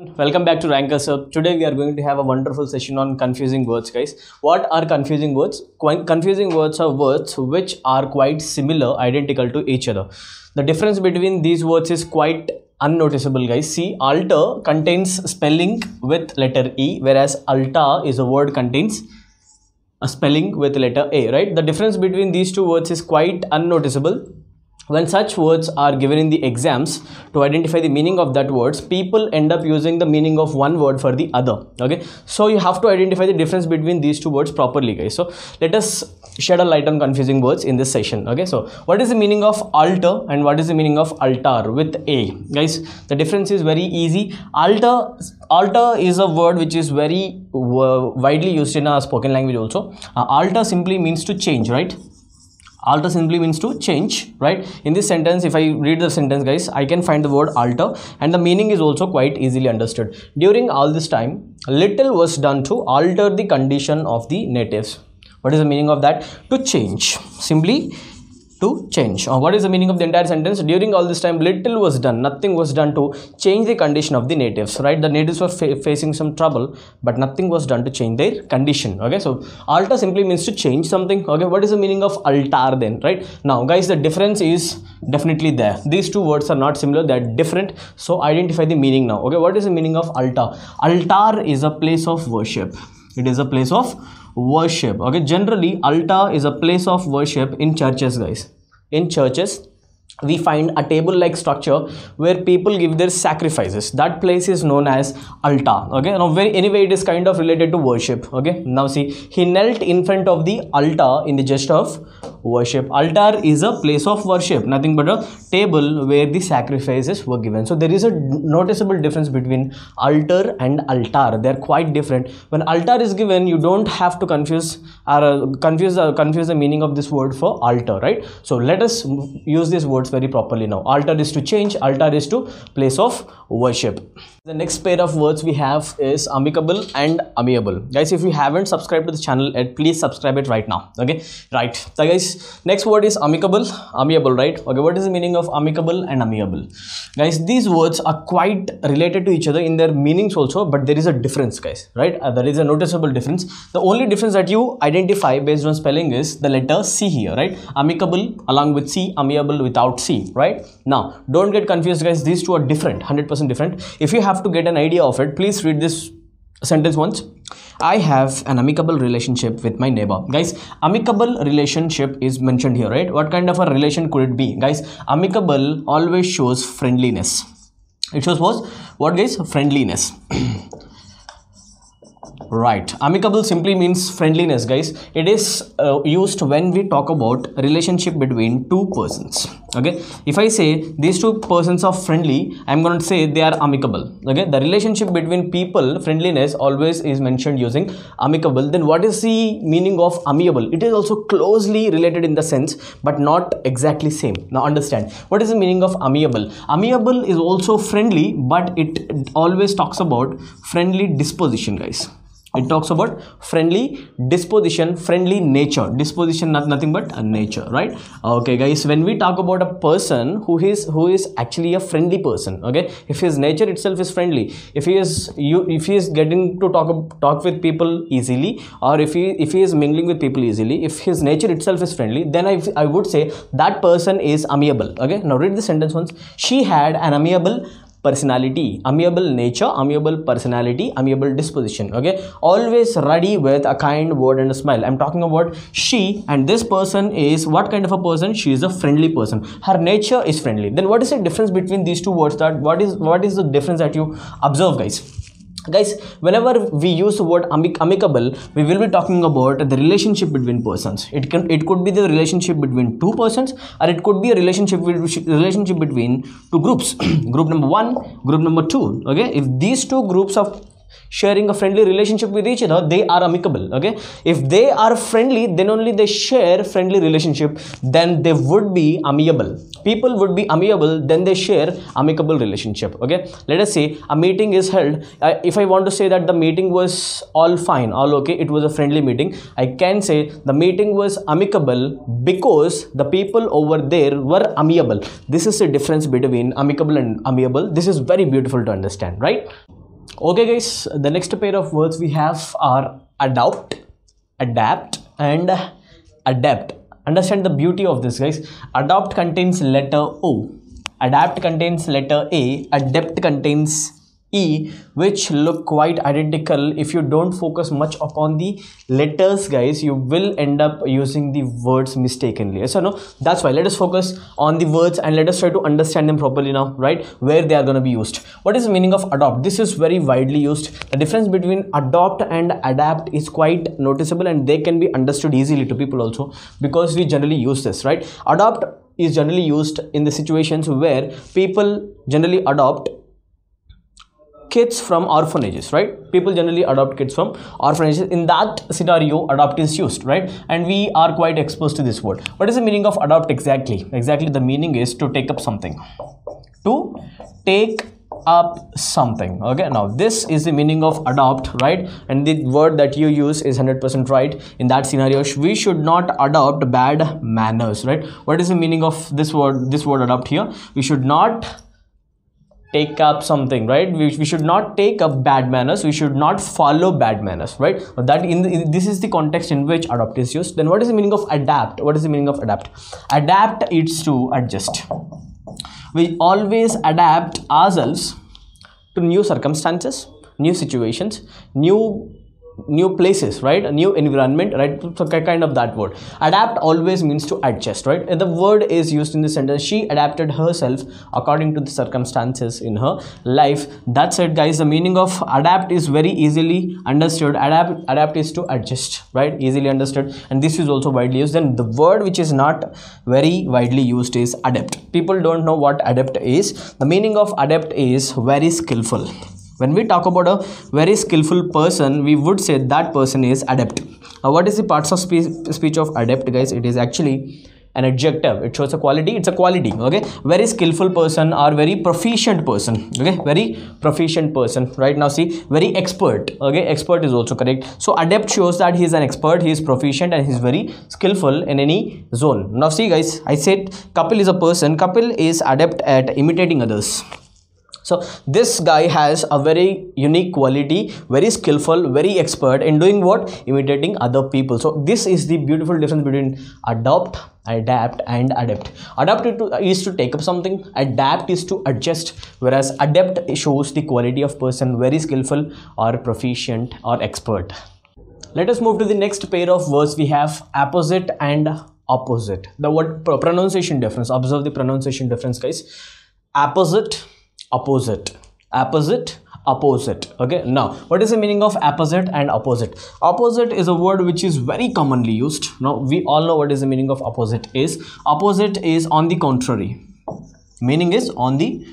Welcome back to Rankers Hub Today we are going to have a wonderful session on confusing words, guys. What are confusing words? Qu- confusing words are words which are quite similar, identical to each other. The difference between these words is quite unnoticeable, guys. See, alter contains spelling with letter E, whereas alta is a word contains a spelling with letter A, right? The difference between these two words is quite unnoticeable when such words are given in the exams to identify the meaning of that words people end up using the meaning of one word for the other okay? So you have to identify the difference between these two words properly guys. So let us shed a light on confusing words in this session okay? So what is the meaning of alter and what is the meaning of altar with a? Guys the difference is very easy. Alter alter is a word which is very uh, widely used in our spoken language also. Uh, alter simply means to change right alter simply means to change right? In this sentence if i read the sentence guys i can find the word alter and the meaning is also quite easily understood. During all this time little was done to alter the condition of the natives. What is the meaning of that? To change. Simply to change. Uh, what is the meaning of the entire sentence? During all this time little was done nothing was done to change the condition of the natives right? The natives were fa- facing some trouble but nothing was done to change their condition okay? So alter simply means to change something okay? What is the meaning of altar then right? Now guys the difference is definitely there. These two words are not similar they're different. So identify the meaning now okay? What is the meaning of altar? Altar is a place of worship. It is a place of worship. Okay generally altar is a place of worship in churches guys. In churches we find a table like structure where people give their sacrifices. That place is known as altar. Okay now very, anyway it is kind of related to worship. Okay now see he knelt in front of the altar in the gest of worship. Altar is a place of worship nothing but a table where the sacrifices were given. So there is a noticeable difference between altar and altar. They are quite different. When altar is given you don't have to confuse or uh, confuse uh, confuse the meaning of this word for altar right? So let us use these words very properly now. Alter is to change altar is to place of worship. The next pair of words we have is amicable and amiable. Guys if you haven't subscribed to the channel please subscribe it right now. Okay? Right. So guys next word is amicable amiable right? Okay what is the meaning of amicable and amiable? Guys these words are quite related to each other in their meanings also but there is a difference guys right? Uh, there is a noticeable difference. The only difference that you identify based on spelling is the letter c here right? Amicable along with c amiable without c right? Now don't get confused guys. These two are different 100% different. If you have to get an idea of it please read this sentence once I have an amicable relationship with my neighbor. Guys, amicable relationship is mentioned here, right? What kind of a relation could it be? Guys, amicable always shows friendliness. It shows what? What guys? Friendliness. right. Amicable simply means friendliness guys. It is uh, used when we talk about relationship between two persons. Okay? If i say these two persons are friendly i'm going to say they are amicable. Okay? The relationship between people friendliness always is mentioned using amicable. Then what is the meaning of amiable? It is also closely related in the sense but not exactly same. Now understand. What is the meaning of amiable? Amiable is also friendly but it always talks about friendly disposition guys it talks about friendly disposition friendly nature. Disposition not nothing but a nature right? Okay guys when we talk about a person who is who is actually a friendly person okay? If his nature itself is friendly if he is you if he is getting to talk talk with people easily or if he if he is mingling with people easily if his nature itself is friendly then i, I would say that person is amiable okay? Now read the sentence once. She had an amiable personality amiable nature amiable personality amiable disposition okay? Always ready with a kind word and a smile. I'm talking about she and this person is what kind of a person? She is a friendly person. Her nature is friendly. Then what is the difference between these two words that what is what is the difference that you observe guys guys whenever we use the word amic- amicable we will be talking about the relationship between persons. It can it could be the relationship between two persons or it could be a relationship relationship between two groups. Group number one group number two okay? If these two groups of sharing a friendly relationship with each other they are amicable okay? If they are friendly then only they share friendly relationship then they would be amiable. People would be amiable then they share amicable relationship okay? Let us say a meeting is held. Uh, if i want to say that the meeting was all fine all okay it was a friendly meeting i can say the meeting was amicable because the people over there were amiable. This is the difference between amicable and amiable. This is very beautiful to understand right okay guys the next pair of words we have are adopt adapt and adapt understand the beauty of this guys. Adopt contains letter o. Adapt contains letter a. Adapt contains E which look quite identical. If you don't focus much upon the letters guys you will end up using the words mistakenly. Or no that's why. Let us focus on the words and let us try to understand them properly now right? Where they are going to be used. What is the meaning of adopt? This is very widely used. The difference between adopt and adapt is quite noticeable and they can be understood easily to people also because we generally use this right? Adopt is generally used in the situations where people generally adopt kids from orphanages right? People generally adopt kids from orphanages. In that scenario adopt is used right? And we are quite exposed to this word. What is the meaning of adopt exactly? Exactly the meaning is to take up something. To take up something. Okay now this is the meaning of adopt right? And the word that you use is 100% right. In that scenario we should not adopt bad manners right? What is the meaning of this word this word adopt here? We should not take up something right? We, we should not take up bad manners. We should not follow bad manners right? That in, the, in, this is the context in which adopt is used then what is the meaning of adapt? What is the meaning of adapt? Adapt is to adjust. We always adapt ourselves to new circumstances new situations new new places right? A new environment right? So kind of that word. Adapt always means to adjust right? And the word is used in the sentence. She adapted herself according to the circumstances in her life. That's it guys the meaning of adapt is very easily understood. Adapt adapt is to adjust right? Easily understood. And this is also widely used. Then the word which is not very widely used is adapt people don't know what adapt is. The meaning of adapt is very skillful when we talk about a very skillful person we would say that person is adept. Now what is the parts of speech, speech of adept guys? It is actually an adjective. It shows a quality. It's a quality okay? Very skillful person or very proficient person okay? Very proficient person. Right now see very expert okay? Expert is also correct. So adept shows that he is an expert he is proficient and he is very skillful in any zone. Now see guys i said kapil is a person. Kapil is adept at imitating others so this guy has a very unique quality very skillful very expert in doing what? Imitating other people. So this is the beautiful difference between adopt adapt and adapt adapt is to take up something adapt is to adjust. Whereas adept shows the quality of person very skillful or proficient or expert. Let us move to the next pair of words we have opposite and opposite. The word pronunciation difference. Observe the pronunciation difference guys. Opposite opposite. Opposite opposite. Okay now what is the meaning of opposite and opposite? Opposite is a word which is very commonly used. Now we all know what is the meaning of opposite is. Opposite is on the contrary. Meaning is on the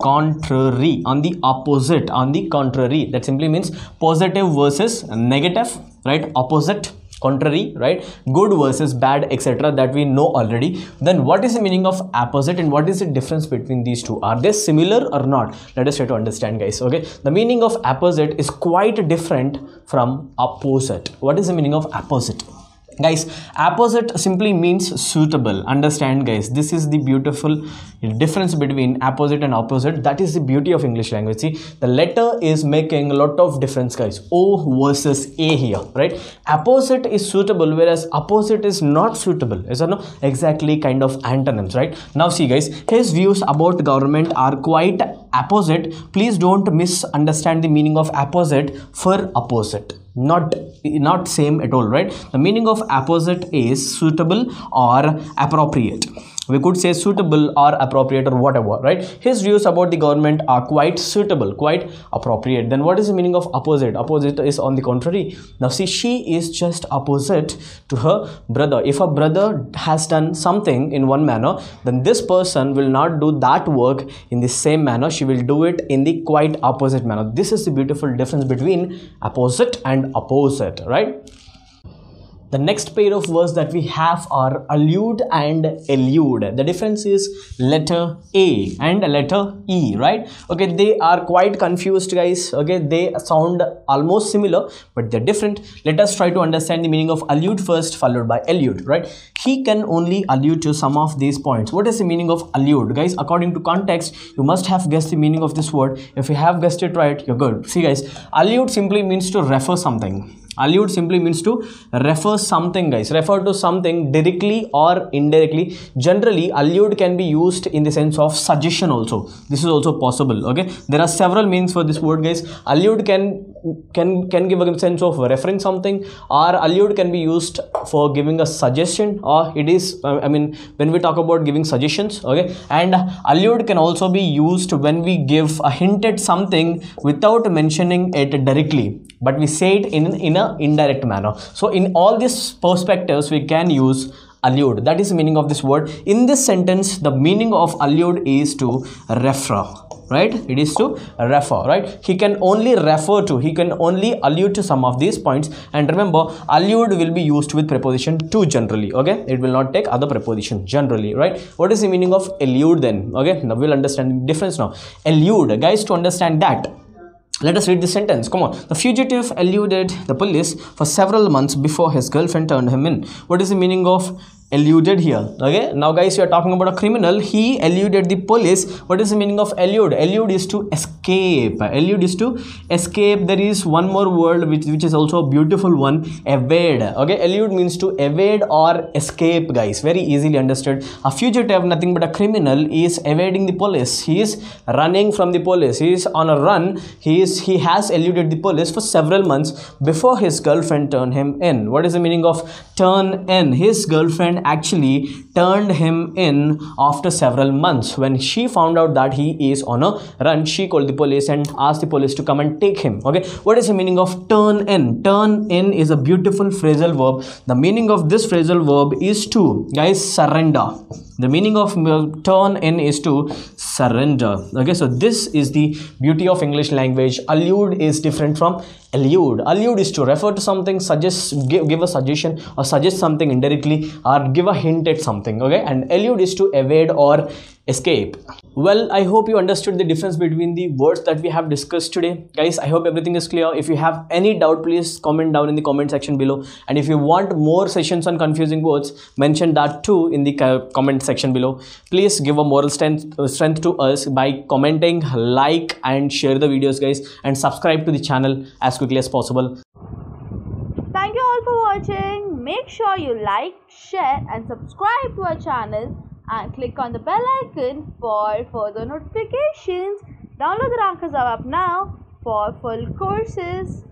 contrary on the opposite on the contrary. That simply means positive versus negative right? Opposite contrary right? Good versus bad etc that we know already. Then what is the meaning of opposite and what is the difference between these two? Are they similar or not? Let us try to understand guys okay? The meaning of opposite is quite different from opposite. What is the meaning of opposite guys opposite simply means suitable. Understand guys this is the beautiful difference between opposite and opposite. That is the beauty of english language. See the letter is making a lot of difference guys. O versus a here right? Opposite is suitable whereas opposite is not suitable. Is that no? Exactly kind of antonyms right? Now see guys his views about government are quite opposite. Please don't misunderstand the meaning of opposite for opposite not not same at all right? The meaning of opposite is suitable or appropriate we could say suitable or appropriate or whatever right? His views about the government are quite suitable quite appropriate. Then what is the meaning of opposite? Opposite is on the contrary. Now see she is just opposite to her brother. If a brother has done something in one manner then this person will not do that work in the same manner. She will do it in the quite opposite manner. This is the beautiful difference between opposite and opposite right the next pair of words that we have are allude and elude. The difference is letter A and letter E, right? Okay, they are quite confused, guys. Okay, they sound almost similar, but they're different. Let us try to understand the meaning of allude first, followed by elude, right? He can only allude to some of these points. What is the meaning of allude, guys? According to context, you must have guessed the meaning of this word. If you have guessed it right, you're good. See, guys, allude simply means to refer something allude simply means to refer something guys. Refer to something directly or indirectly. Generally allude can be used in the sense of suggestion also. This is also possible okay? There are several meanings for this word guys. Allude can can can give a sense of referring something or allude can be used for giving a suggestion or it is uh, i mean when we talk about giving suggestions okay? And allude can also be used when we give a hint at something without mentioning it directly but we say it in in a indirect manner. So in all these perspectives we can use allude. That is the meaning of this word. In this sentence the meaning of allude is to refer right? It is to refer right? He can only refer to he can only allude to some of these points. And remember allude will be used with preposition to generally okay? It will not take other preposition generally right? What is the meaning of allude then? Okay now we'll understand the difference now. Allude guys to understand that let us read the sentence. Come on. The fugitive eluded the police for several months before his girlfriend turned him in. What is the meaning of eluded here okay? Now guys you are talking about a criminal. He eluded the police. What is the meaning of elude? Elude is to escape. Elude is to escape. There is one more word which which is also a beautiful one. Evade okay? Elude means to evade or escape guys. Very easily understood. A fugitive nothing but a criminal is evading the police. He is running from the police. He is on a run. He is he has eluded the police for several months before his girlfriend turned him in. What is the meaning of turn in? His girlfriend actually turned him in after several months. When she found out that he is on a run, she called the police and asked the police to come and take him. Okay, what is the meaning of turn in? Turn in is a beautiful phrasal verb. The meaning of this phrasal verb is to, guys, surrender the meaning of turn in is to surrender okay so this is the beauty of english language allude is different from allude allude is to refer to something suggest give, give a suggestion or suggest something indirectly or give a hint at something okay? And allude is to evade or escape. Well i hope you understood the difference between the words that we have discussed today. Guys i hope everything is clear. If you have any doubt please comment down in the comment section below. And if you want more sessions on confusing words mention that too in the comment section below. Please give a moral strength uh, strength to us by commenting like and share the videos guys. And subscribe to the channel as quickly as possible. Thank you all for watching. Make sure you like share and subscribe to our channel and click on the bell icon for further notifications. Download the Rankers Hub app now for full courses.